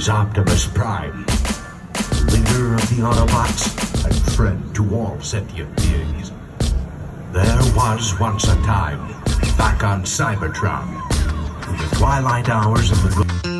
is Optimus Prime, leader of the Autobots and friend to all sentient beings. There was once a time, back on Cybertron, in the twilight hours of the...